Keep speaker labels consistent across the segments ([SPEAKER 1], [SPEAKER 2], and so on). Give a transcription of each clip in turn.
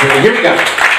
[SPEAKER 1] Here we go.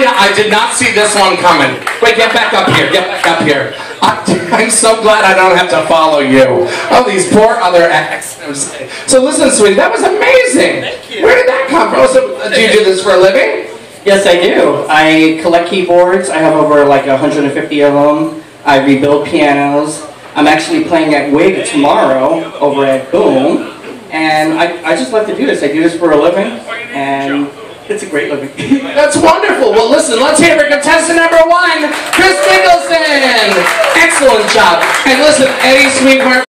[SPEAKER 1] You, I did not see this one coming. Wait, get back up here, get back up here. I- I'm so glad I don't have to follow you. Oh, these poor other acts. So listen, sweetie, that was amazing.
[SPEAKER 2] Thank you.
[SPEAKER 1] Where did that come from? So, do you do this for a living?
[SPEAKER 2] Yes, I do. I collect keyboards. I have over like 150 of them. I rebuild pianos. I'm actually playing at WIG tomorrow over at Boom. And I, I just love to do this. I do this for a living. And it's a great living.
[SPEAKER 1] That's wonderful. Well, listen, let's hear for contestant number one, Kris Nicholson. Excellent job. And listen, Eddie Sweetwater.